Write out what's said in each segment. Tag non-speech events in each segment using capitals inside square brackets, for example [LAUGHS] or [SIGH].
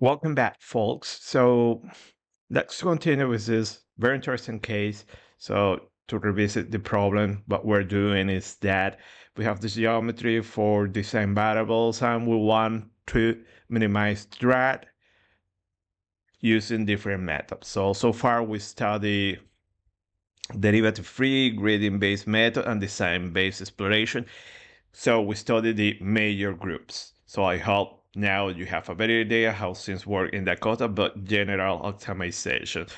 Welcome back, folks. So let's continue with this very interesting case. So to revisit the problem, what we're doing is that we have this geometry for design variables and we want to minimize drag using different methods. So, so far we study derivative-free, gradient-based method, and design-based exploration. So we study the major groups. So I hope now you have a better idea how things work in Dakota, but general optimization.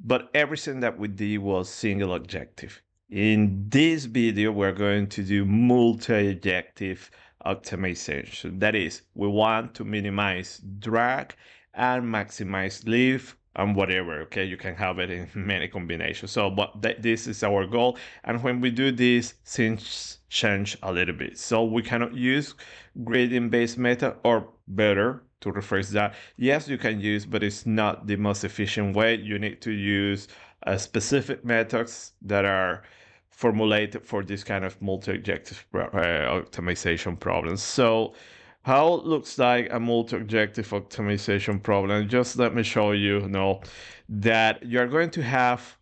But everything that we did was single objective. In this video, we're going to do multi-objective optimization. That is, we want to minimize drag and maximize lift and whatever okay you can have it in [LAUGHS] many combinations so but th this is our goal and when we do this things change a little bit so we cannot use gradient based method or better to rephrase that yes you can use but it's not the most efficient way you need to use uh, specific methods that are formulated for this kind of multi-objective uh, optimization problems so how it looks like a multi-objective optimization problem. Just let me show you, you know, that you're going to have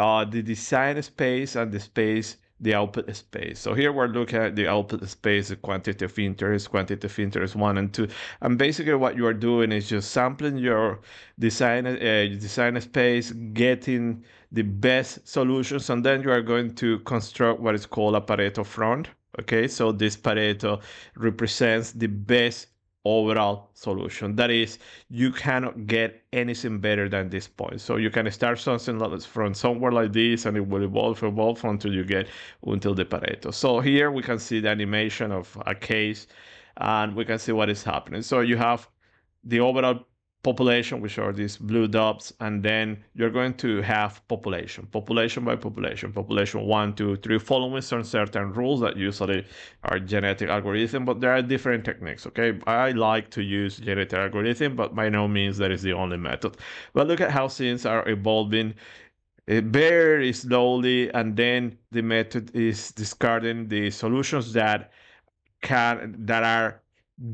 uh, the design space and the space, the output space. So here we're looking at the output space, the quantity of interest, quantity of interest one and two. And basically what you are doing is just sampling your design, uh, design space, getting the best solutions, and then you are going to construct what is called a Pareto front Okay, so this Pareto represents the best overall solution. That is, you cannot get anything better than this point. So you can start something from somewhere like this and it will evolve, evolve until you get until the Pareto. So here we can see the animation of a case and we can see what is happening. So you have the overall population, which are these blue dots, and then you're going to have population, population by population, population one, two, three, following some certain rules that usually are genetic algorithm, but there are different techniques, okay? I like to use genetic algorithm, but by no means that is the only method. But look at how things are evolving eh, very slowly, and then the method is discarding the solutions that can that are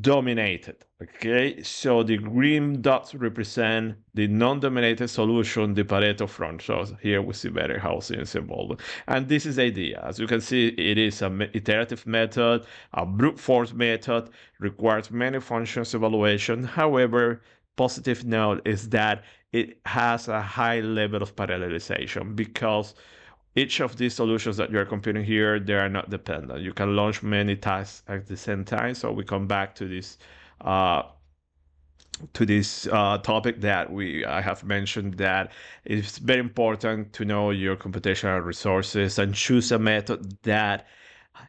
dominated. Okay, so the green dots represent the non-dominated solution, the Pareto front. So here we see better things evolve. And this is idea. As you can see, it is an iterative method, a brute force method, requires many functions evaluation. However, positive note is that it has a high level of parallelization because each of these solutions that you're computing here, they are not dependent. You can launch many tasks at the same time. So we come back to this uh, to this uh, topic that we I have mentioned that it's very important to know your computational resources and choose a method that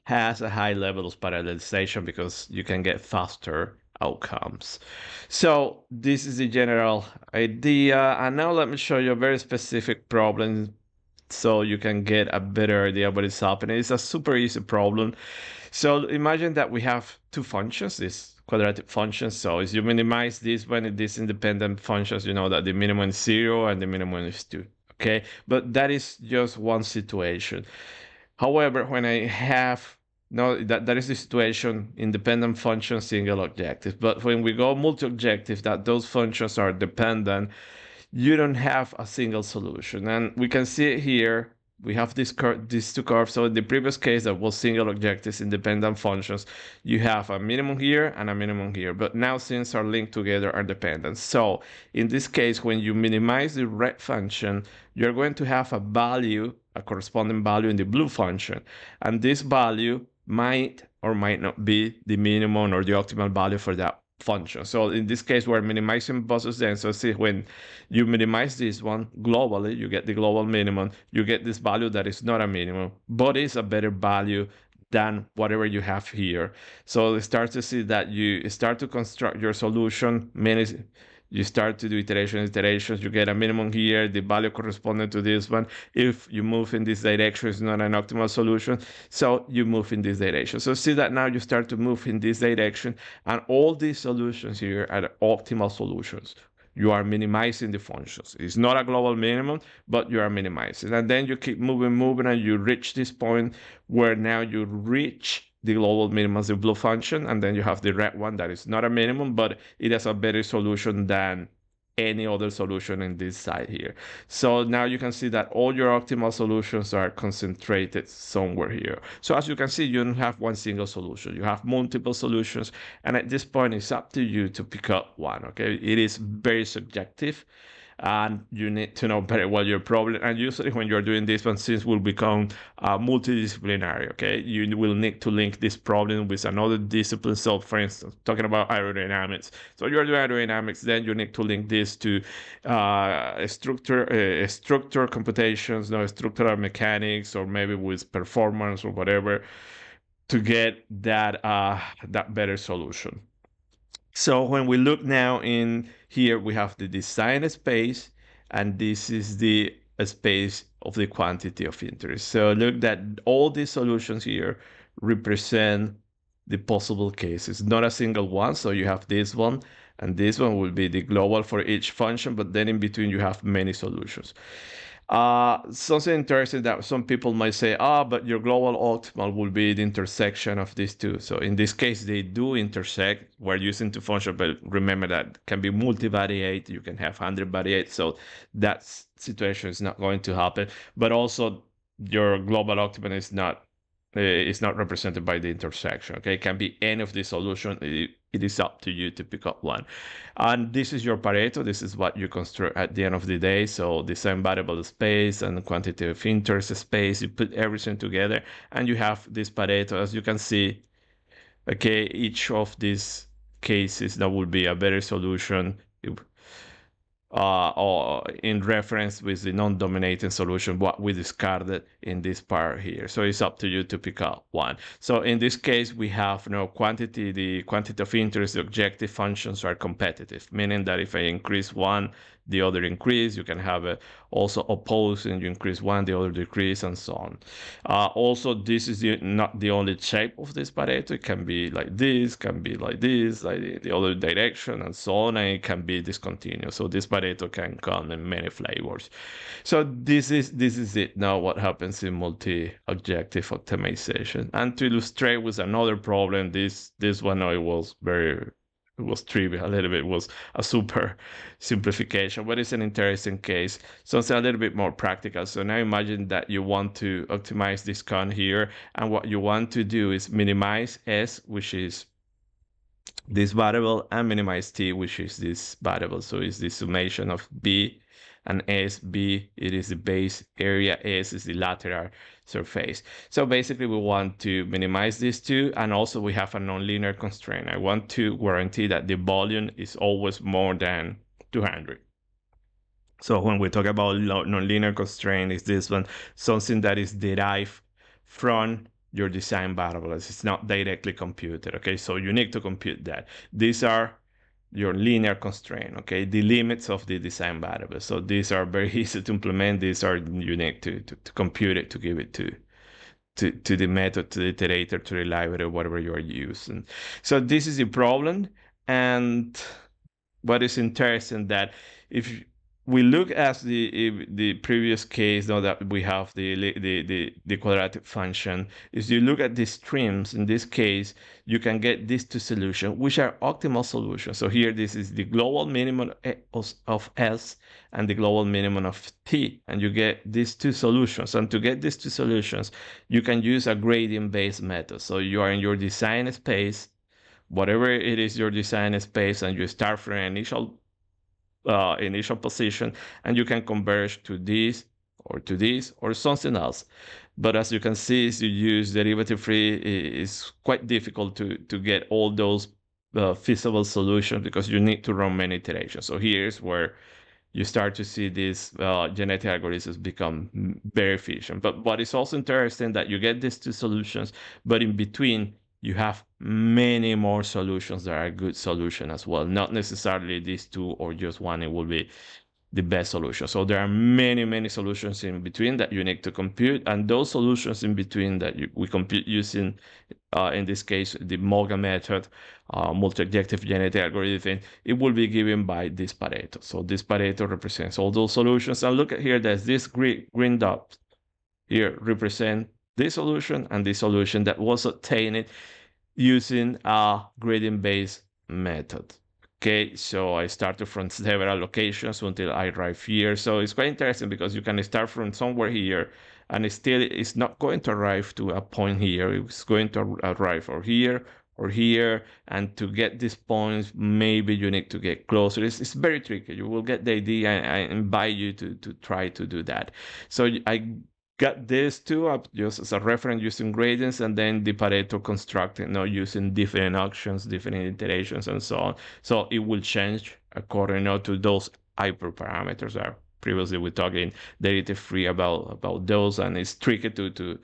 has a high level of parallelization because you can get faster outcomes. So this is the general idea. And now let me show you a very specific problem so you can get a better idea what is happening. It's a super easy problem. So imagine that we have two functions, this quadratic functions. So if you minimize this when these independent functions, you know that the minimum is zero and the minimum is two. Okay, but that is just one situation. However, when I have no, that, that is the situation, independent function, single objective. But when we go multi-objective, that those functions are dependent, you don't have a single solution. And we can see it here, we have this these two curves. So in the previous case that was single objectives, independent functions, you have a minimum here and a minimum here. But now since are linked together are dependent. So in this case, when you minimize the red function, you're going to have a value, a corresponding value in the blue function. And this value might or might not be the minimum or the optimal value for that function. So in this case, we're minimizing buses then. So See, when you minimize this one globally, you get the global minimum. You get this value that is not a minimum, but is a better value than whatever you have here. So start to see that you start to construct your solution many you start to do iterations, iterations, you get a minimum here, the value corresponding to this one. If you move in this direction, it's not an optimal solution. So you move in this direction. So see that now you start to move in this direction and all these solutions here are optimal solutions. You are minimizing the functions. It's not a global minimum, but you are minimizing. And then you keep moving, moving, and you reach this point where now you reach the global minimum, is the blue function, and then you have the red one that is not a minimum, but it has a better solution than any other solution in this side here. So now you can see that all your optimal solutions are concentrated somewhere here. So as you can see, you don't have one single solution. You have multiple solutions. And at this point, it's up to you to pick up one, okay? It is very subjective and you need to know very well your problem. And usually when you're doing this one, since will become uh, multidisciplinary, okay? You will need to link this problem with another discipline. So for instance, talking about aerodynamics. So you're doing aerodynamics, then you need to link this to uh, structure, uh, structure computations, no structural mechanics, or maybe with performance or whatever to get that uh, that better solution. So when we look now in here, we have the design space, and this is the space of the quantity of interest. So look that all these solutions here represent the possible cases, not a single one. So you have this one, and this one will be the global for each function, but then in between you have many solutions. Uh, something interesting that some people might say, ah, but your global optimal will be the intersection of these two. So in this case, they do intersect. We're using two functions, but remember that can be multivariate. You can have 100 variate. So that situation is not going to happen. But also your global optimal is not Uh, is not represented by the intersection. Okay, it can be any of the solution. It, it is up to you to pick up one. And this is your Pareto. This is what you construct at the end of the day. So design variable space and quantity of interest space. You put everything together, and you have this Pareto. As you can see, okay, each of these cases that would be a better solution uh, or in reference with the non-dominating solution, what we discarded in this part here. So it's up to you to pick up one. So in this case, we have no quantity, the quantity of interest, the objective functions are competitive, meaning that if I increase one, the other increase. You can have it also oppose and you increase one, the other decrease, and so on. Uh, also, this is the, not the only shape of this Pareto. It can be like this, can be like this, like the, the other direction, and so on, and it can be discontinuous. So this Pareto can come in many flavors. So this is this is it now. What happens in multi-objective optimization? And to illustrate with another problem, this this one I was very was trivial a little bit, was a super simplification, but it's an interesting case. So it's a little bit more practical. So now imagine that you want to optimize this con here, and what you want to do is minimize S, which is this variable, and minimize T, which is this variable. So it's the summation of B and SB, it is the base area, S is the lateral surface. So basically we want to minimize these two and also we have a nonlinear constraint. I want to guarantee that the volume is always more than 200. So when we talk about nonlinear constraint, is this one something that is derived from your design variables. It's not directly computed. Okay, so you need to compute that. These are your linear constraint, okay, the limits of the design variable. So these are very [LAUGHS] easy to implement. These are unique to, to, to compute it, to give it to, to, to the method, to the iterator, to the library, whatever you are using. So this is the problem. And what is interesting that if we look at the the previous case now that we have the, the the the quadratic function is you look at the streams in this case you can get these two solutions which are optimal solutions. So here this is the global minimum of s and the global minimum of t and you get these two solutions. And to get these two solutions you can use a gradient based method. So you are in your design space whatever it is your design space and you start from an initial uh, initial position and you can converge to this or to this or something else. But as you can see, you use derivative free, it's quite difficult to, to get all those uh, feasible solutions because you need to run many iterations. So here's where you start to see these uh, genetic algorithms become very efficient. But what is also interesting that you get these two solutions, but in between you have many more solutions that are a good solution as well. Not necessarily these two or just one, it will be the best solution. So there are many, many solutions in between that you need to compute. And those solutions in between that you, we compute using, uh, in this case, the MOGA method, uh, multi-objective genetic algorithm, it will be given by this Pareto. So this Pareto represents all those solutions. And look at here, there's this green, green dot here represent this solution and this solution that was obtained using a gradient-based method. Okay, so I started from several locations until I arrive here. So it's quite interesting because you can start from somewhere here and still it's not going to arrive to a point here. It's going to arrive or here or here. And to get these points, maybe you need to get closer. It's, it's very tricky. You will get the idea. I, I invite you to, to try to do that. So I got this too up just as a reference using gradients and then the Pareto construct, you know, using different actions, different iterations and so on. So it will change according you know, to those hyperparameters that previously we talked in data free about about those and it's tricky to to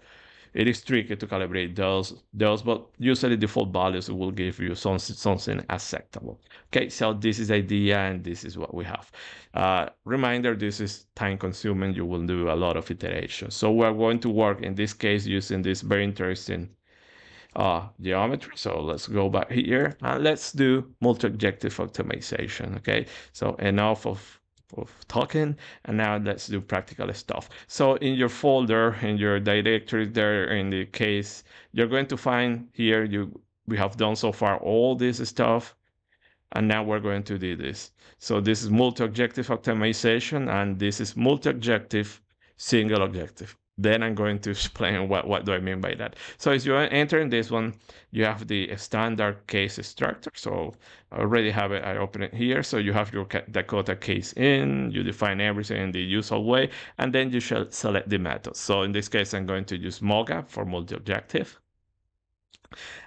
it is tricky to calibrate those, those, but usually default values will give you some, something acceptable. Okay, so this is idea and this is what we have. Uh, reminder, this is time consuming. You will do a lot of iterations. So we're going to work in this case using this very interesting uh, geometry. So let's go back here and let's do multi-objective optimization. Okay, so enough of of talking and now let's do practical stuff. So in your folder in your directory there in the case you're going to find here you we have done so far all this stuff and now we're going to do this. So this is multi-objective optimization and this is multi-objective single objective then I'm going to [LAUGHS] explain what, what do I mean by that. So as you enter in this one, you have the standard case structure. So I already have it, I open it here. So you have your Dakota case in, you define everything in the usual way, and then you shall select the method. So in this case, I'm going to use MOGA for multi-objective.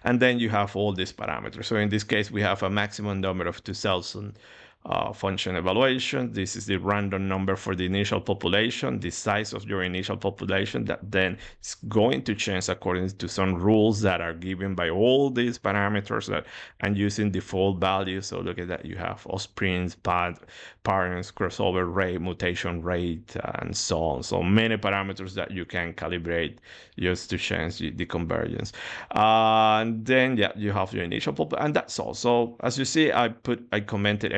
And then you have all these parameters. So in this case, we have a maximum number of 2000 uh, function evaluation. This is the random number for the initial population, the size of your initial population that then is going to change according to some rules that are given by all these parameters that and using default values. So look at that, you have offsprings, pad, parents, crossover rate, mutation rate, and so on. So many parameters that you can calibrate just to change the, the convergence. Uh, and then yeah, you have your initial population, and that's all. So as you see, I put I commented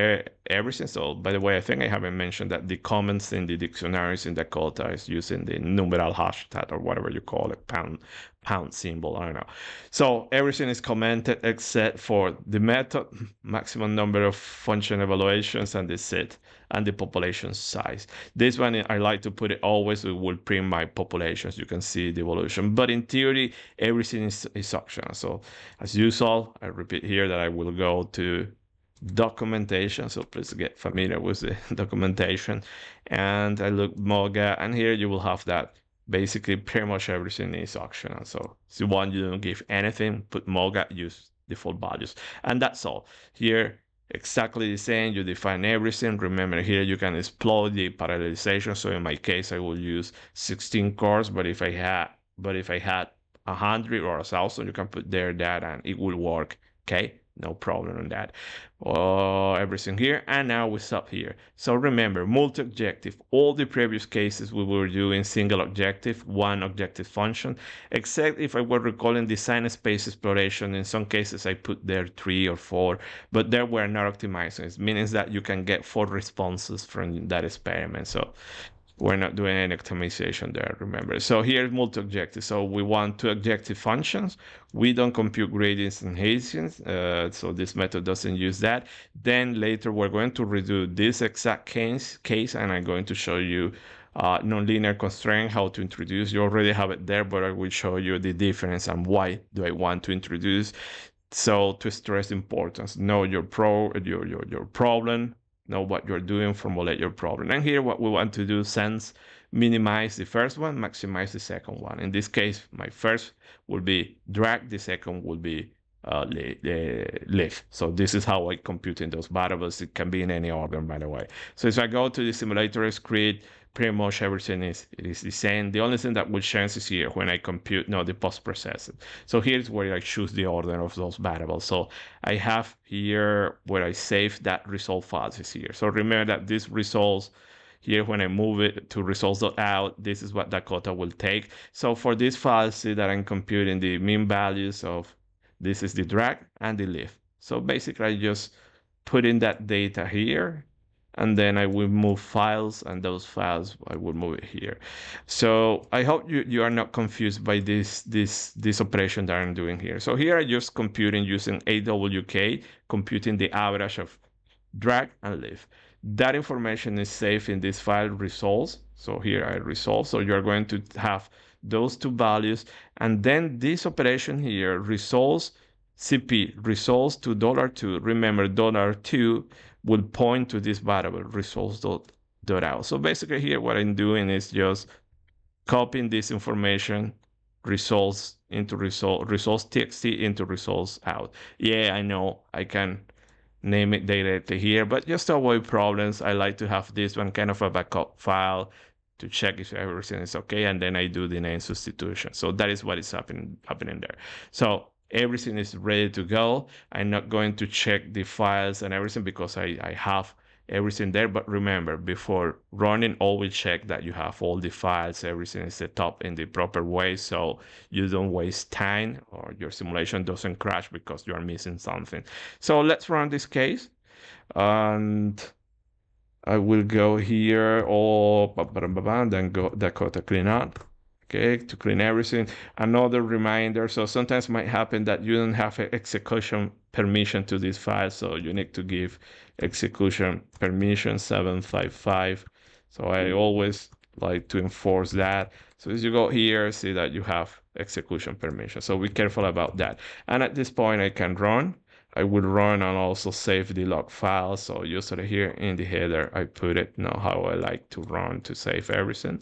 everything. So by the way, I think I haven't mentioned that the comments in the dictionaries in Dakota is using the numeral hashtag or whatever you call it, pound pound symbol. I don't know. So everything is commented except for the method, maximum number of function evaluations, and the set and the population size. This one I like to put it always. It will print my populations. You can see the evolution. But in theory, everything is, is optional. So as usual, I repeat here that I will go to documentation. So please get familiar with the [LAUGHS] documentation. And I look Moga, and here you will have that. Basically, pretty much everything is optional. So you want, you don't give anything, put Moga, use default values. And that's all. Here, exactly the same. You define everything. Remember, here you can explode the parallelization. So in my case, I will use 16 cores, but if I had, but if I had a hundred or a thousand, you can put there that and it will work. Okay no problem on that. Uh, everything here and now we stop here. So remember multi-objective. All the previous cases we were doing single objective one objective function except if i were recalling design space exploration. In some cases i put there three or four but there were not optimizing it means that you can get four responses from that experiment. So we're not doing any optimization there, remember. So here's multi-objective. So we want two objective functions. We don't compute gradients and Hessians, uh, so this method doesn't use that. Then later we're going to redo this exact case, case and I'm going to show you uh, nonlinear constraint, how to introduce. You already have it there, but I will show you the difference and why do I want to introduce. So to stress importance, know your pro your your, your problem, know what you're doing, formulate your problem. And here what we want to do sense minimize the first one, maximize the second one. In this case, my first will be drag, the second will be uh, lift. So this is how I compute in those variables. It can be in any order, by the way. So if I go to the simulator script, pretty much everything is is the same. The only thing that will change is here when I compute no the post processing. So here's where I choose the order of those variables. So I have here where I save that result files is here. So remember that these results here when I move it to results.out, this is what Dakota will take. So for this file, see that I'm computing the mean values of this is the drag and the lift. So basically I just put in that data here and then I will move files and those files I will move it here. So I hope you, you are not confused by this, this, this operation that I'm doing here. So here I just computing using AWK, computing the average of drag and lift. That information is saved in this file results. So here I resolve. So you're going to have those two values. And then this operation here results CP results to dollar two. Remember, dollar two will point to this variable results dot, dot out. So basically here what I'm doing is just copying this information results into result results txt into results out. Yeah, I know I can name it directly here, but just to avoid problems, I like to have this one kind of a backup file to check if everything is okay, and then I do the name substitution. So that is what is happening happening there. So everything is ready to go. I'm not going to check the files and everything because I, I have everything there. But remember, before running, always check that you have all the files, everything is set up in the proper way so you don't waste time or your simulation doesn't crash because you are missing something. So let's run this case. And I will go here, oh, then go Dakota cleanup okay, to clean everything. Another reminder, so sometimes might happen that you don't have execution permission to this file, so you need to give execution permission 755. So I mm. always like to enforce that. So as you go here, see that you have execution permission. So be careful about that. And at this point, I can run. I would run and also save the log file. So usually here in the header, I put it know how I like to run to save everything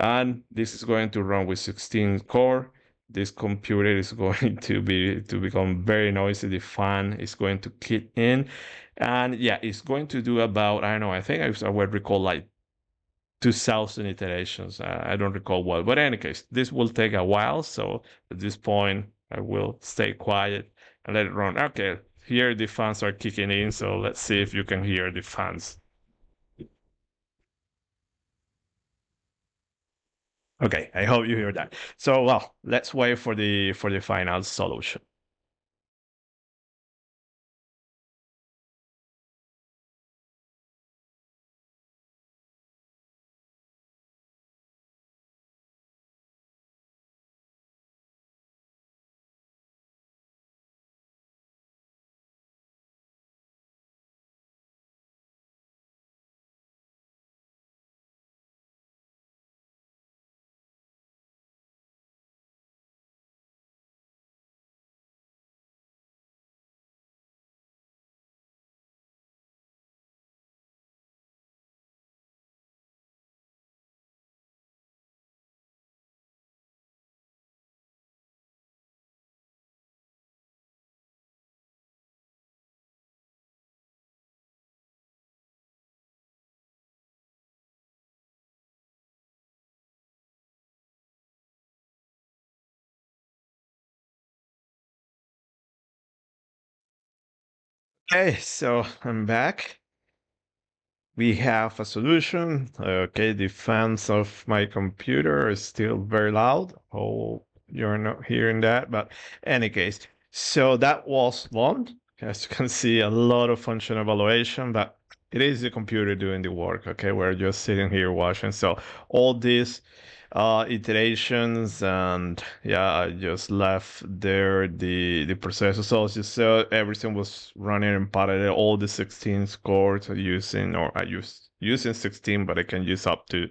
and this is going to run with 16 core. This computer is [LAUGHS] going to be to become very noisy. The fan is going to kick in. And yeah it's going to do about i don't know i think i will recall like 2000 iterations. I don't recall what. But in any case this will take a while. So at this point i will stay quiet and let it run. Okay here the fans are kicking in. So let's see if you can hear the fans Okay, I hope you hear that. So, well, let's wait for the for the final solution. Okay, so I'm back. We have a solution. Okay, the fans of my computer is still very loud. Oh, you're not hearing that, but any case. So that was one. As you can see, a lot of function evaluation, but it is the computer doing the work. Okay, we're just sitting here watching. So all this uh, iterations and yeah I just left there the the processor. So as you saw everything was running in parallel. All the 16 cores using or I use using 16 but I can use up to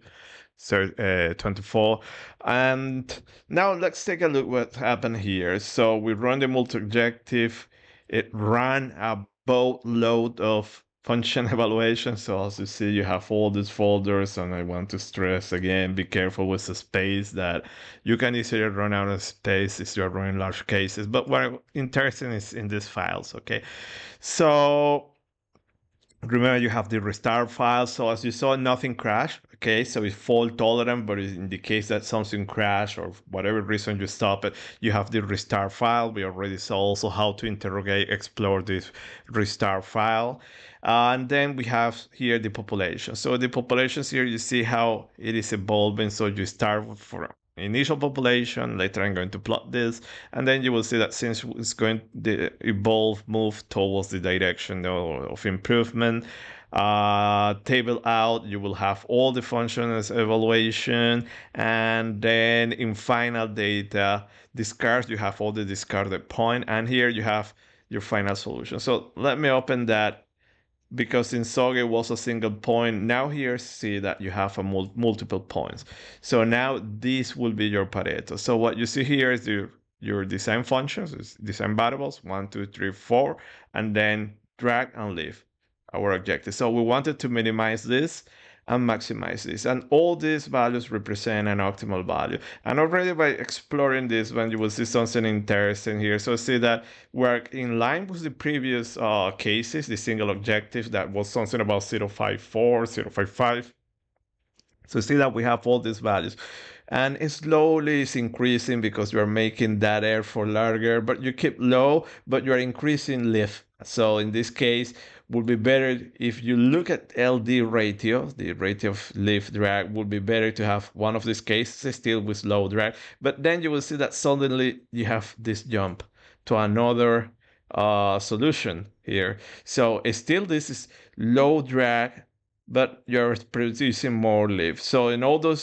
uh, 24 and now let's take a look what happened here. So we run the multi-objective. It ran a boatload of function [LAUGHS] evaluation. So as you see, you have all these folders and I want to stress again, be careful with the space that you can easily run out of space if you're running large cases. But what interesting is in these files, okay? So remember you have the restart file. So as you saw, nothing crashed. Okay, so it's fault tolerant, but in the case that something crashed or whatever reason you stop it, you have the restart file. We already saw also how to interrogate, explore this restart file. And then we have here the population. So the populations here, you see how it is evolving. So you start for initial population. Later, I'm going to plot this, and then you will see that since it's going to evolve, move towards the direction of improvement, uh, table out, you will have all the functions evaluation, and then in final data, discards, you have all the discarded point, and here you have your final solution. So let me open that because in SOG it was a single point. Now here see that you have a mul multiple points. So now this will be your Pareto. So what you see here is your, your design functions, design variables, one, two, three, four, and then drag and leave our objective. So we wanted to minimize this and maximize this. And all these values represent an optimal value. And already by exploring this one, you will see something interesting here. So see that we're in line with the previous uh, cases, the single objective that was something about 054, 055. So see that we have all these values and it slowly is increasing because you're making that effort larger, but you keep low, but you're increasing lift. So in this case, would be better if you look at LD ratio, the ratio of lift drag would be better to have one of these cases still with low drag, but then you will see that suddenly you have this jump to another uh, solution here. So still this is low drag, but you're producing more lift. So in all those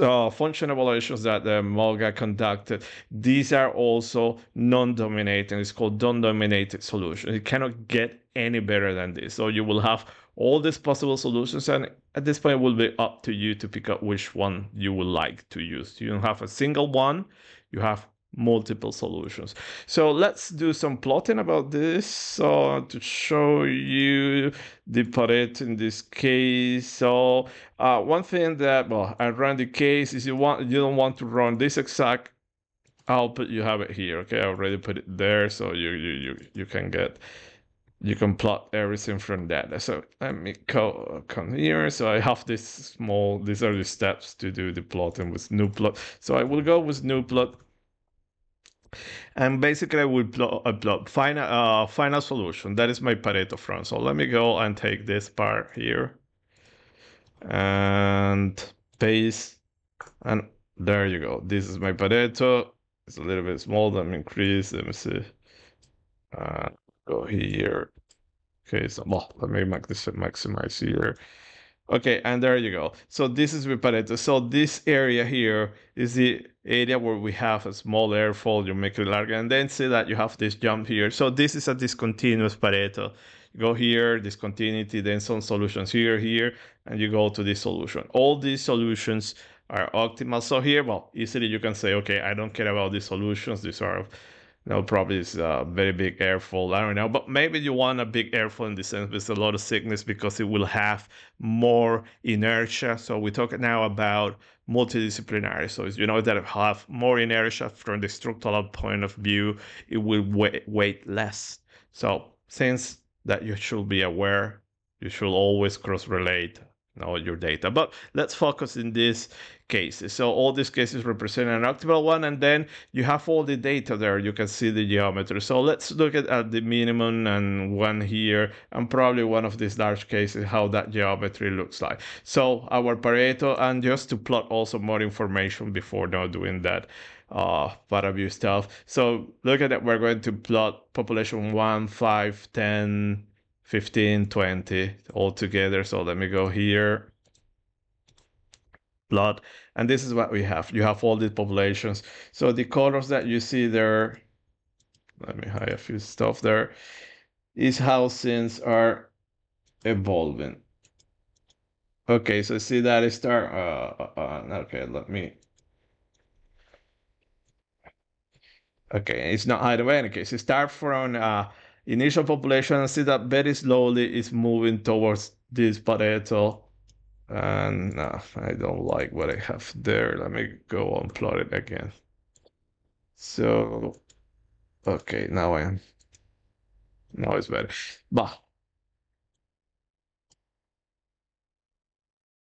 uh, function evaluations that the MOGA conducted, these are also non-dominating. It's called non-dominated solution. It cannot get any better than this. So you will have all these possible solutions, and at this point, it will be up to you to pick up which one you would like to use. You don't have a single one. You have multiple solutions. So let's do some plotting about this so to show you the Pareto in this case. So uh, one thing that, well, I run the case is you want you don't want to run this exact output, you have it here. Okay, I already put it there so you you you, you can get you can plot everything from that. So let me go come here. So I have this small, these are the steps to do the plotting with gnuplot. So I will go with gnuplot and basically I will plot, uh, plot final, uh, final solution. That is my Pareto front. So let me go and take this part here and paste. And there you go. This is my Pareto. It's a little bit small. Let me increase. Let me see. Uh, go here. Okay, so well, let me make this maximize here. Okay, and there you go. So this is with Pareto. So this area here is the area where we have a small airfoil, you make it larger, and then see that you have this jump here. So this is a discontinuous Pareto. You go here, discontinuity, then some solutions here, here, and you go to this solution. All these solutions are optimal. So here, well, easily you can say, okay, I don't care about these solutions. These are know, probably it's a very big airfoil. I don't know, but maybe you want a big airfoil in the sense with a lot of thickness because it will have more inertia. So we talk now about multidisciplinary. So you know that have more inertia from the structural point of view, it will weight, weight less. So since that you should be aware, you should always cross-relate all your data. But let's focus in this cases. So all these cases represent an optimal one, and then you have all the data there. You can see the geometry. So let's look at, at the minimum and one here, and probably one of these large cases, how that geometry looks like. So our Pareto, and just to plot also more information before now doing that uh, view stuff. So look at that, we're going to plot population 1, 5, 10, 15, 20 all together. So let me go here blood. And this is what we have. You have all the populations. So the colors that you see there, let me hide a few stuff there, is how things are evolving. Okay, so see that I start, uh, uh, uh, okay, let me, okay, it's not hide away in case. It start from uh, initial population see that very slowly is moving towards this Pareto and uh, I don't like what I have there. Let me go and plot it again. So, okay, now I am. Now it's better. Bah.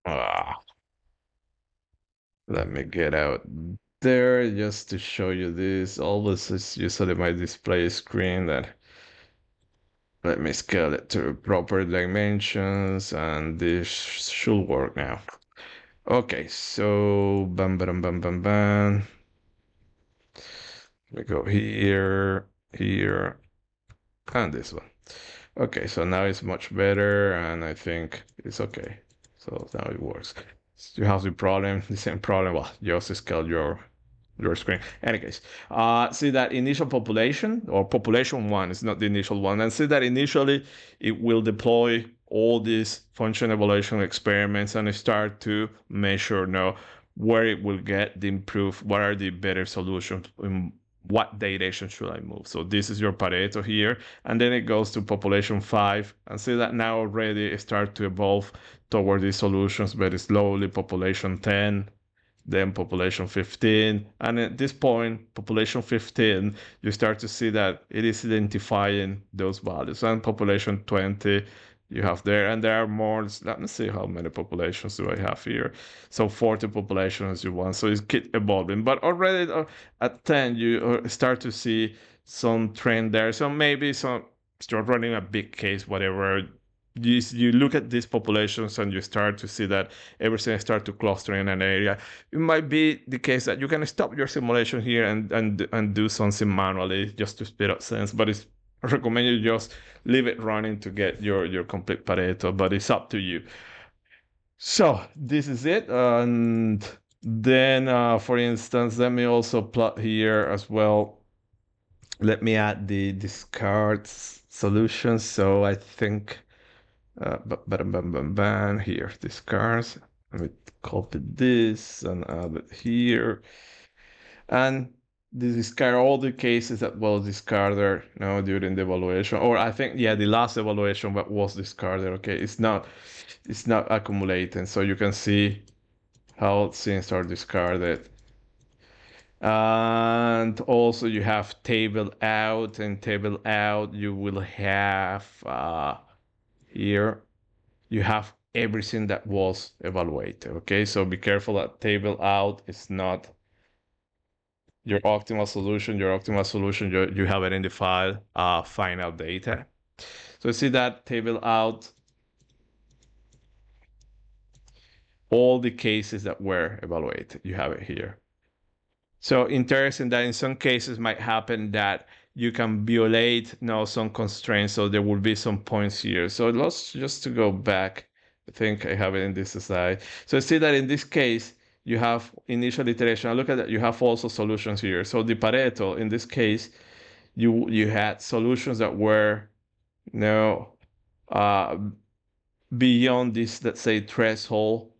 Ah. Let me get out there just to show you this. Always is usually my display screen that let me scale it to proper dimensions and this should work now. Okay, so bam bam bam bam bam. We go here, here, and this one. Okay, so now it's much better and I think it's okay. So now it works. You have the problem, [LAUGHS] the same problem, well, just scale your your screen. Any case, uh, see that initial population or population one is not the initial one, and see that initially it will deploy all these function evaluation experiments and start to measure now where it will get the improved, what are the better solutions, in what direction should I move. So this is your Pareto here, and then it goes to population five, and see that now already it start to evolve toward these solutions very slowly. Population 10, then population 15 and at this point population 15 you start to see that it is identifying those values and population 20 you have there and there are more. Let me see how many populations do i have here. So 40 populations you want so it's keep evolving but already uh, at 10 you uh, start to see some trend there. So maybe some start running a big case whatever you, you look at these populations and you start to see that everything start to cluster in an area. It might be the case that you can stop your simulation here and and and do something manually just to speed up things but it's recommend you just leave it running to get your your complete pareto but it's up to you. So this is it and then uh, for instance let me also plot here as well. Let me add the discards solutions so i think uh, bam, bam, bam, bam, here, discards. Let me copy this and add it here. And this discard all the cases that was discarded you during the evaluation. Or I think, yeah, the last evaluation was discarded. Okay, it's not, it's not accumulating. So you can see how things are discarded. And also you have table out and table out, you will have uh, here you have everything that was evaluated. Okay, so be careful that table out is not your optimal solution. Your optimal solution, you, you have identified uh, final data. So see that table out, all the cases that were evaluated, you have it here. So interesting that in some cases might happen that you can violate now some constraints. So there will be some points here. So let's just to go back. I think I have it in this slide. So see that in this case, you have initial iteration. Look at that. You have also solutions here. So the Pareto, in this case, you you had solutions that were you know, uh, beyond this, let's say, threshold.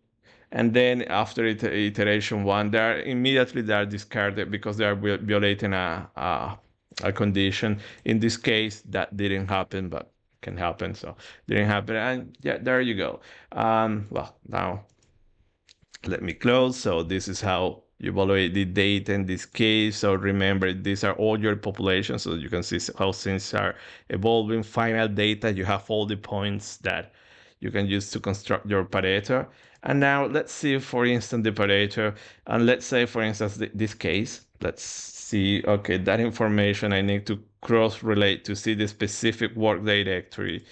And then after iteration one, they are immediately they are discarded because they are violating a, a a condition. In this case, that didn't happen, but can happen. So didn't happen. And yeah, there you go. Um, well, now let me close. So this is how you evaluate the data in this case. So remember, these are all your populations. So you can see how things are evolving. Final data, you have all the points that you can use to construct your Pareto. And now let's see, for instance, the Pareto. And let's say, for instance, this case, let's see, okay, that information I need to cross-relate to see the specific work directory.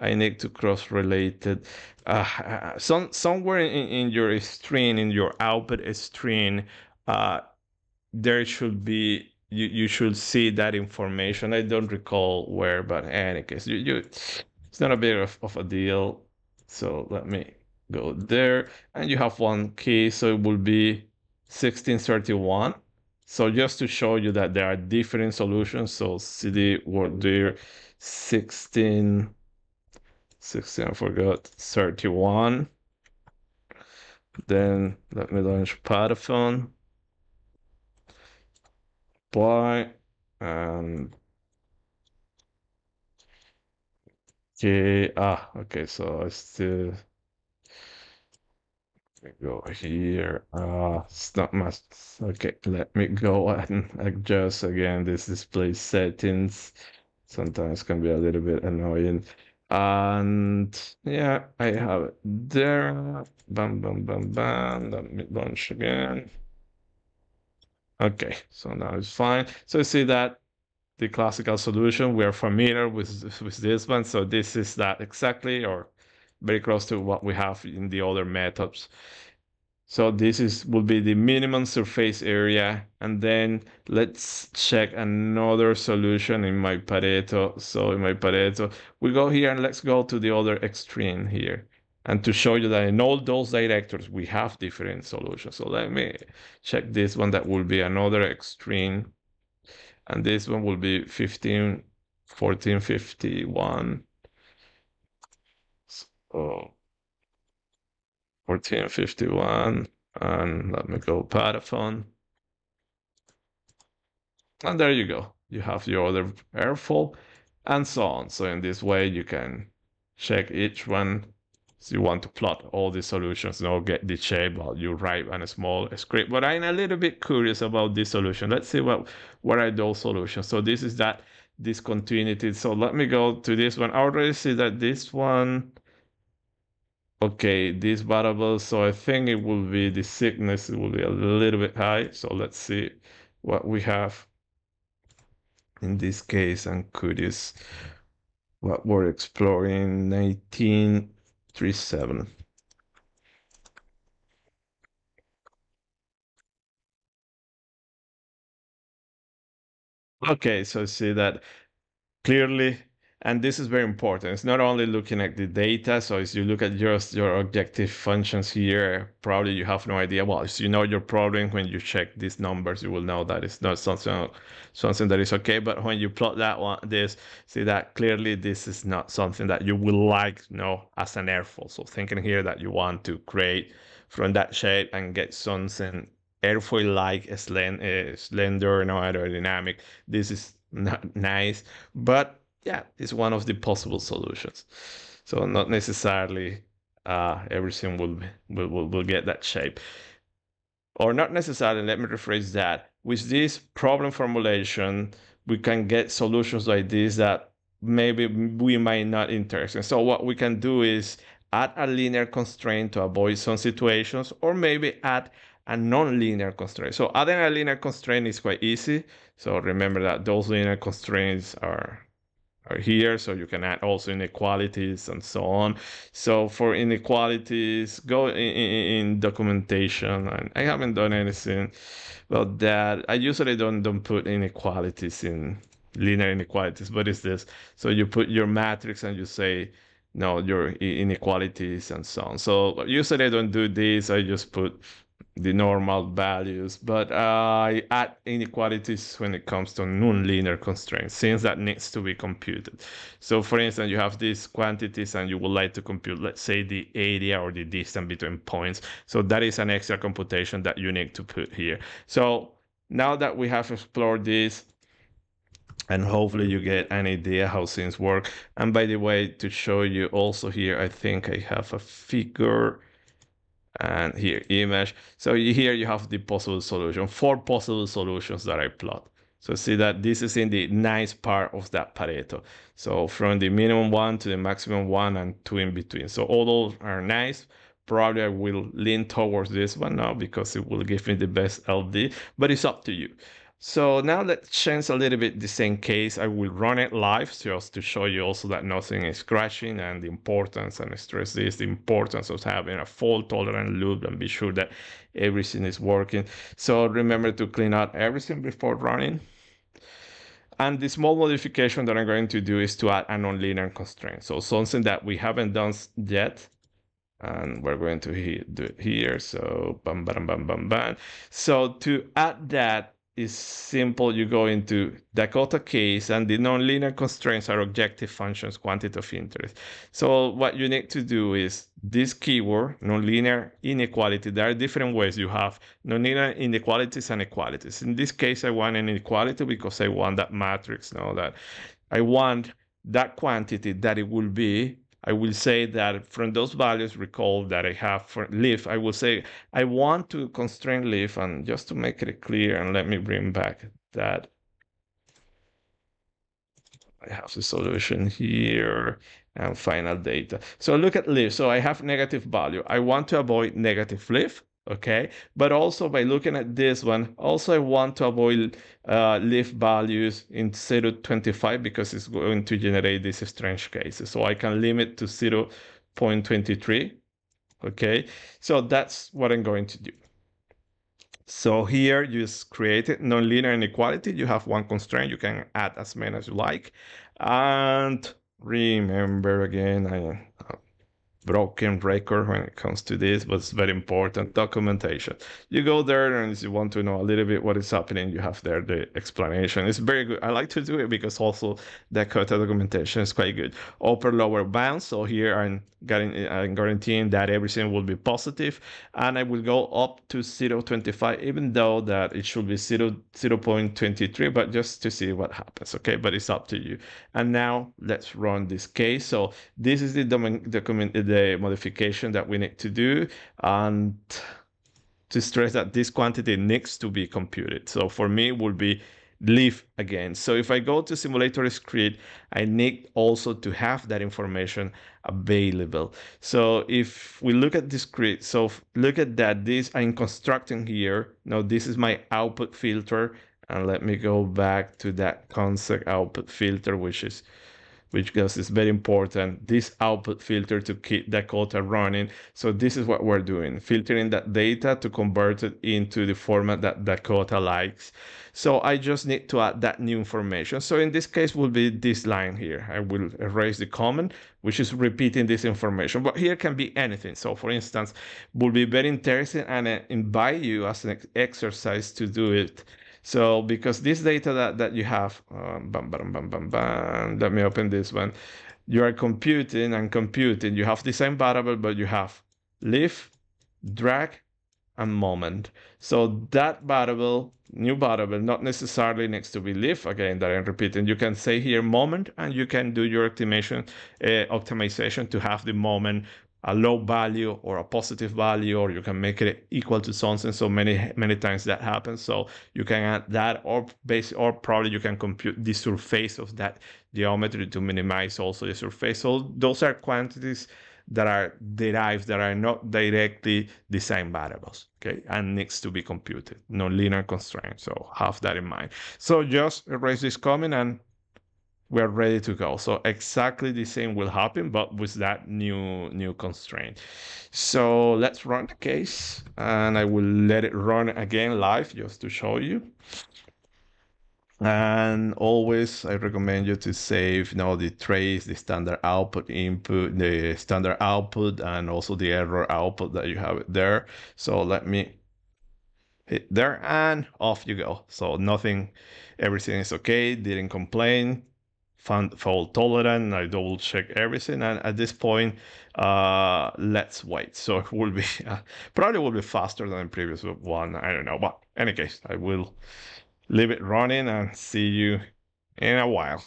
I need to cross-relate it. Uh, some, somewhere in, in your string, in your output string, uh, there should be, you, you should see that information. I don't recall where, but in any case, you, you, it's not a big of, of a deal. So let me go there. And you have one key, so it will be 1631 so just to show you that there are different solutions. So CD word there 16, 16, I forgot, 31. Then let me launch Python. Apply and okay, ah, okay, so I still go here. Uh, it's not much. Okay, let me go and adjust again this display settings. Sometimes can be a little bit annoying. And yeah, I have it there. Bam, bam, bam, bam. Let me launch again. Okay, so now it's fine. So you see that the classical solution, we are familiar with, with this one. So this is that exactly, or very close to what we have in the other methods. So this is will be the minimum surface area. And then let's check another solution in my Pareto. So in my Pareto, we go here and let's go to the other extreme here. And to show you that in all those directors, we have different solutions. So let me check this one. That will be another extreme. And this one will be 15, 1451. So 1451 and let me go Paraview. And there you go. You have your other airfoil and so on. So in this way, you can check each one. So you want to plot all the solutions, know, get the shape while you write on a small script. But I'm a little bit curious about this solution. Let's see what, what are those solutions. So this is that discontinuity. So let me go to this one. I already see that this one okay this variable so i think it will be the sickness it will be a little bit high. So let's see what we have in this case. And curious what we're exploring 1937 okay so see that clearly and this is very important. It's not only looking at the data. So as you look at just your objective functions here, probably you have no idea. Well, if you know your problem, when you check these numbers, you will know that it's not something something that is okay. But when you plot that one, this see that clearly this is not something that you will like, you know, as an airfoil. So thinking here that you want to create from that shape and get something airfoil-like slender, slender, no aerodynamic. This is not [LAUGHS] nice, but yeah, it's one of the possible solutions. So not necessarily uh, everything will, will, will, will get that shape. Or not necessarily, let me rephrase that. With this problem formulation, we can get solutions like this that maybe we might not interest. And so what we can do is add a linear constraint to avoid some situations, or maybe add a non-linear constraint. So adding a linear constraint is quite easy. So remember that those linear constraints are are here so you can add also inequalities and so on. So for inequalities go in, in, documentation and i haven't done anything about that. I usually don't don't put inequalities in linear inequalities but it's this. So you put your matrix and you say no your inequalities and so on. So usually i don't do this. I just put the normal values, but uh, I add inequalities when it comes to nonlinear constraints, since that needs to be computed. So for instance, you have these quantities and you would like to compute, let's say the area or the distance between points. So that is an extra computation that you need to put here. So now that we have explored this, and hopefully you get an idea how things work. And by the way, to show you also here, I think I have a figure and here image. So here you have the possible solution, four possible solutions that I plot. So see that this is in the nice part of that Pareto. So from the minimum one to the maximum one and two in between. So all those are nice. Probably I will lean towards this one now because it will give me the best LD, but it's up to you. So now let's change a little bit the same case. I will run it live just to show you also that nothing is crashing and the importance and stress this, the importance of having a fault tolerant loop and be sure that everything is working. So remember to clean out everything before running. And the small modification that I'm going to do is to add a nonlinear constraint. So something that we haven't done yet. And we're going to do it here. So bam, bam, bam, bam, bam. So to add that, is simple. You go into Dakota case and the nonlinear constraints are objective functions, quantity of interest. So what you need to do is this keyword, nonlinear inequality, there are different ways you have nonlinear inequalities and equalities. In this case, I want an inequality because I want that matrix, know that I want that quantity that it will be I will say that from those values, recall that I have for lift, I will say I want to constrain lift, and just to make it clear, and let me bring back that I have the solution here and final data. So look at lift. So I have negative value. I want to avoid negative lift okay but also by looking at this one also i want to avoid uh, lift values in 0 25 because it's going to generate these strange cases so i can limit to 0 0.23 Okay, so that's what I'm going to do. So here you just created nonlinear inequality. You have one constraint. You can add as many as you like. And remember again, I broken record when it comes to this, but it's very important documentation. You go there, and you want to know a little bit what is happening, you have there the explanation. It's very good. I like to do it because also the Dakota documentation is quite good. Upper lower bound. So here I'm getting, I'm guaranteeing that everything will be positive, and I will go up to 0.25, even though that it should be 0 0.23, but just to see what happens. Okay, but it's up to you. And now let's run this case. So this is the document the modification that we need to do and to stress that this quantity needs to be computed. So for me will be lift again. So if I go to simulator script, I need also to have that information available. So if we look at the script, so look at that, this I'm constructing here. Now this is my output filter. And let me go back to that concept output filter, which is which because it's very important, this output filter to keep Dakota running. So this is what we're doing, filtering that data to convert it into the format that Dakota likes. So I just need to add that new information. So in this case will be this line here. I will erase the comment, which is repeating this information, but here can be anything. So for instance, will be very interesting and I invite you as an exercise to do it so because this data that, that you have, um, bam, bam, bam, bam, bam, let me open this one. You are computing and computing. You have the same variable, but you have lift, drag, and moment. So that variable, new variable, not necessarily needs to be lift again that I'm repeating. You can say here moment, and you can do your optimization, uh, optimization to have the moment a low value or a positive value, or you can make it equal to something. So many many times that happens. So you can add that, or base, or probably you can compute the surface of that geometry to minimize also the surface. So those are quantities that are derived that are not directly design variables okay and needs to be computed non-linear constraint so have that in mind so just erase this comment and we're ready to go. So exactly the same will happen, but with that new new constraint. So let's run the case and I will let it run again live just to show you. And always I recommend you to save you the trace, the standard output input, the standard output, and also the error output that you have there. So let me hit there and off you go. So nothing, everything is okay, didn't complain fault tolerant. I double check everything, and at this point, uh, let's wait. So it will be [LAUGHS] uh, probably will be faster than the previous one. I don't know, but any case, I will leave it running and see you in a while.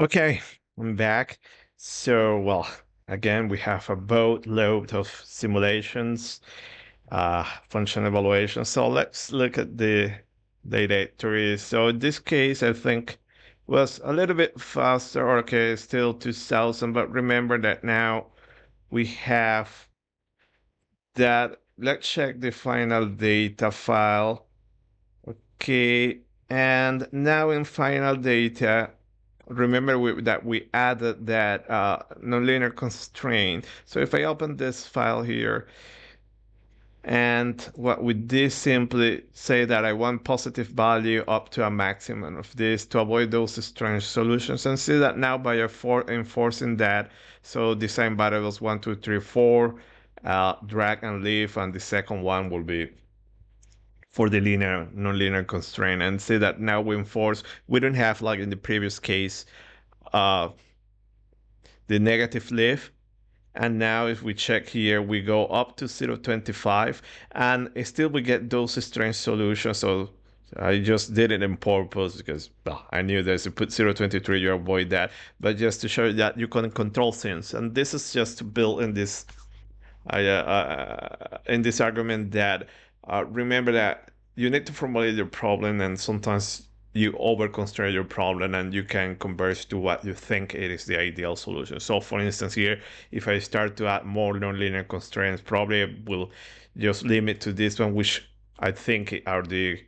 Okay, I'm back. So, well, again, we have a boatload of simulations, uh, function evaluation. So let's look at the data trees. So in this case, I think was a little bit faster. Okay, still 2000, but remember that now we have that. Let's check the final data file. Okay, And now in final data, remember we, that we added that uh, nonlinear constraint. So if I open this file here, and what we did simply say that I want positive value up to a maximum of this to avoid those strange solutions and see that now by enforcing that, so design variables one, two, three, four, uh, drag and lift, and the second one will be for the linear nonlinear constraint and see that now we enforce we don't have like in the previous case uh, the negative lift and now if we check here we go up to 0.25 and still we get those strange solutions. So I just did it in purpose because well, I knew there's a put 0.23 you avoid that. But just to show that you can control things. And this is just built in this uh, uh, in this argument that uh, remember that you need to formulate your problem and sometimes you over constrain your problem and you can converge to what you think it is the ideal solution. So for instance here, if I start to add more nonlinear constraints, probably will just limit to this one, which I think are the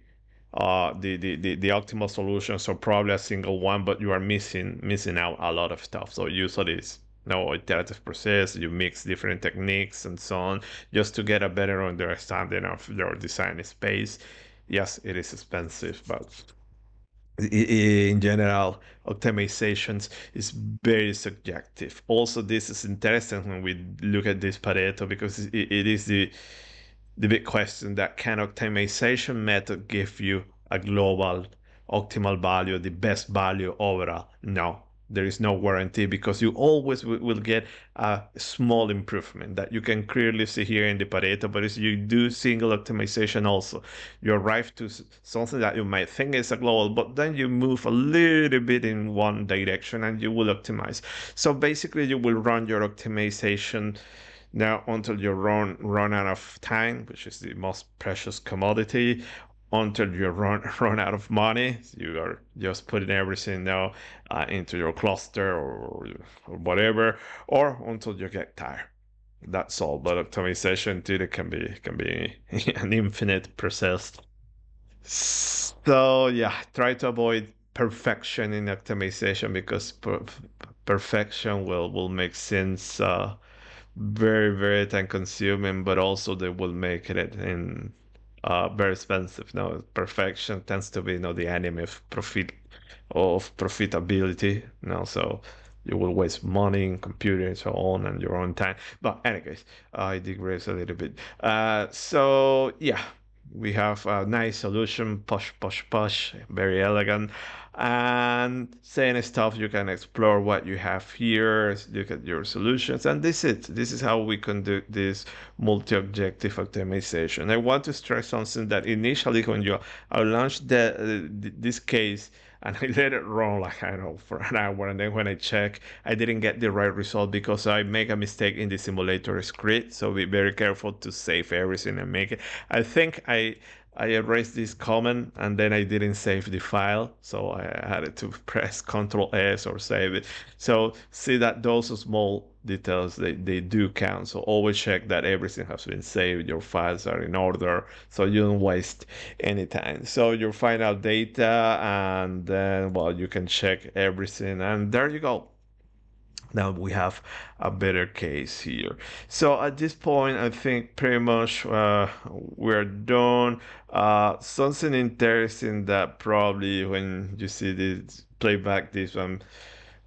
uh, the, the, the, the optimal solution. So probably a single one, but you are missing missing out a lot of stuff. So usually it's no iterative process, you mix different techniques and so on, just to get a better understanding of your design space. Yes, it is expensive, but in general, optimizations is very subjective. Also, this is interesting when we look at this Pareto because it is the the big question that can optimization method give you a global optimal value, the best value overall? No, there is no warranty because you always will get a small improvement that you can clearly see here in the Pareto. But if you do single optimization also, you arrive to something that you might think is a global, but then you move a little bit in one direction and you will optimize. So basically, you will run your optimization now until you run run out of time, which is the most precious commodity, until you run [LAUGHS] run out of money. You are just putting everything now uh, into your cluster or, or, whatever, or until you get tired. That's all. But optimization too can be can be [LAUGHS] an infinite process. So yeah, try to avoid perfection in optimization because per perfection will will make sense uh, very very time consuming, but also they will make it in uh, very expensive. No, perfection tends to be you know the enemy of profit of profitability. You know, so you will waste money in computer and so on and your own time. But anyways, I digress a little bit. Uh, so yeah, we have a nice solution, push, push, push, very elegant and same stuff you can explore what you have here look at your solutions and this is it. This is how we conduct this multi-objective optimization. I want to stress something that initially when you i launched the, uh, this case and I let it run like I don't know for an hour. And then when I check I didn't get the right result because I make a mistake in the simulator script. So be very careful to save everything and make it. I think I I erased this comment and then I didn't save the file. So I had to [LAUGHS] press Control S or save it. So see that those small details, they, they do count. So always check that everything has been saved. Your files are in order so you don't waste any time. So your final data and then, well, you can check everything and there you go now we have a better case here. So at this point, I think pretty much uh, we're done. Uh, something interesting that probably when you see this playback this one,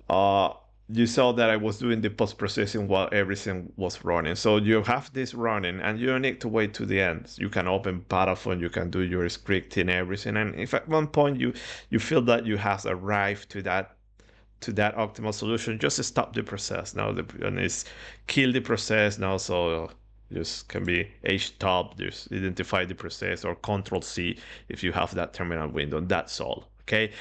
uh, you saw that I was doing the post processing while everything was running. So you have this running and you don't need to wait to the end. You can open Paraview, you can do your scripting, everything. And if at one point you, you feel that you have arrived to that to that optimal solution, just stop the process now. The, and it's kill the process now. So just can be htop, just identify the process or Control C if you have that terminal window. That's all. Okay,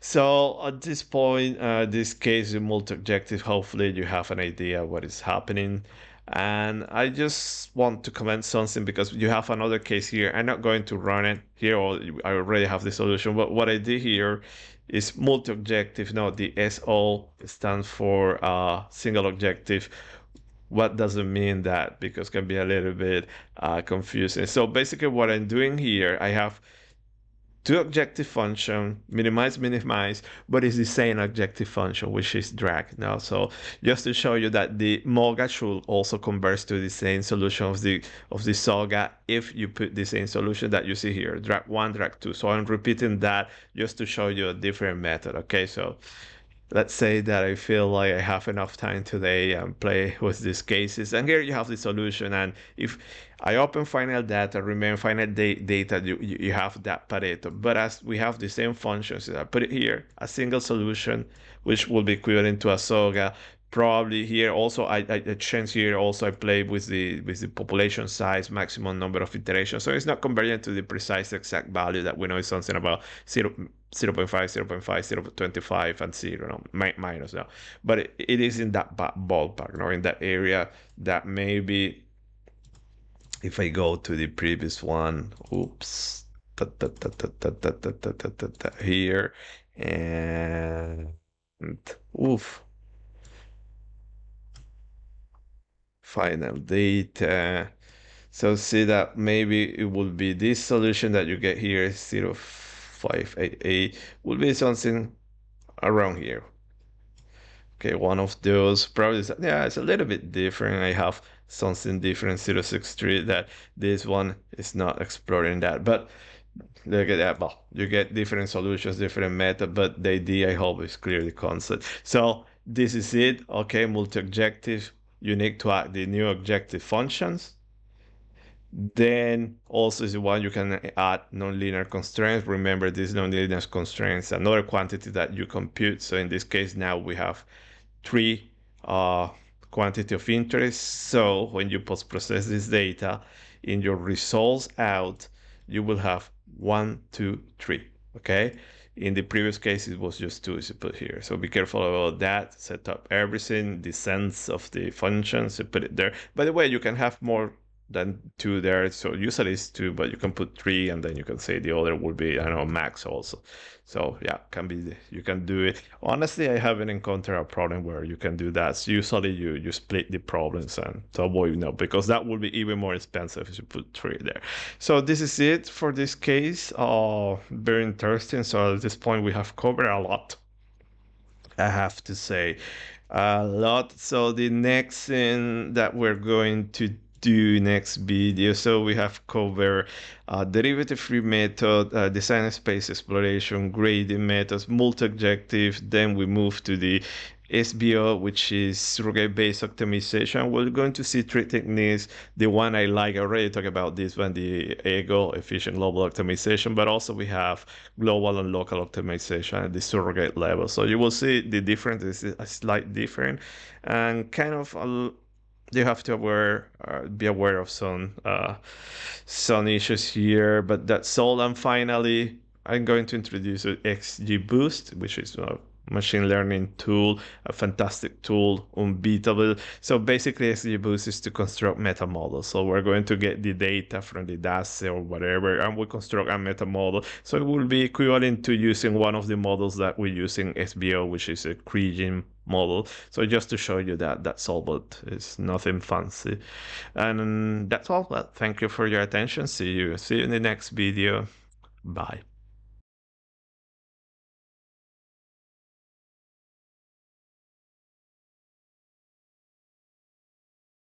so at this point, uh, this case is multi-objective. Hopefully, you have an idea what is happening. And I just want to comment something because you have another case here. I'm not going to run it here, or I already have the solution. But what I did here is multi-objective. No, the SO stands for uh, single objective. What does it mean that? Because can be a little bit uh, confusing. So basically what I'm doing here, I have two objective function, minimize, minimize, but it's the same objective function, which is drag now. So just to show you that the MOGA should also converge to the same solution of the of the SOGA if you put the same solution that you see here, drag one, drag two. So I'm repeating that just to show you a different method. Okay, so let's say that I feel like I have enough time today and play with these cases. And here you have the solution. And if I open final data, remember final da data, you, you have that Pareto. But as we have the same functions, I put it here, a single solution, which will be equivalent to a SOGA. Probably here also I, I, change here also I play with the with the population size maximum number of iterations so it's not convergent to the precise exact value that we know is something about 0 0 0.5, 0 0.5, 0 0.25, and 0, no, mi minus. But it, it is in that ballpark, no, in that area that maybe if I go to the previous one, oops, da, da, da, here, and oof, final data. So see that maybe it will be this solution that you get here, 0 588 will be something around here. Okay, one of those probably, yeah, it's a little bit different. I have something different 063 that this one is not exploring that, but look at that. Well, you get different solutions, different method, but the idea I hope is clear the concept. So this is it. Okay, multi-objective, unique to add the new objective functions. Then also is the one you can add nonlinear constraints. Remember these nonlinear constraints, another quantity that you compute. So in this case, now we have three uh, quantity of interest. So when you post-process this data in your results out, you will have one, two, three, okay? In the previous case, it was just two, as you put here. So be careful about that. Set up everything, the sense of the functions, you put it there. By the way, you can have more than two there. So usually it's two, but you can put three and then you can say the other would be, I don't know, max also. So yeah, can be, you can do it. Honestly, I haven't encountered a problem where you can do that. So usually you, you split the problems and to avoid, you know, because that would be even more expensive if you put three there. So this is it for this case. Uh, very interesting. So at this point we have covered a lot. I have to say a lot. So the next thing that we're going to do next video. So we have covered uh, derivative-free method, uh, design space exploration, grading methods, multi-objective. Then we move to the SBO, which is surrogate-based optimization. We're going to see three techniques. The one I like, I already talked about this one, the EGO, efficient global optimization, but also we have global and local optimization at the surrogate level. So you will see the difference is a slight different and kind of a you have to aware uh, be aware of some uh, some issues here but that's all. And finally i'm going to introduce xgboost which is a machine learning tool a fantastic tool unbeatable. So basically xgboost is to construct meta models. So we're going to get the data from the DACE or whatever and we construct a meta model. So it will be equivalent to using one of the models that we use in SBO which is a Kriging model. So just to show you that that's all, but it's nothing fancy. And that's all. Well, thank you for your attention. See you. See you in the next video. Bye.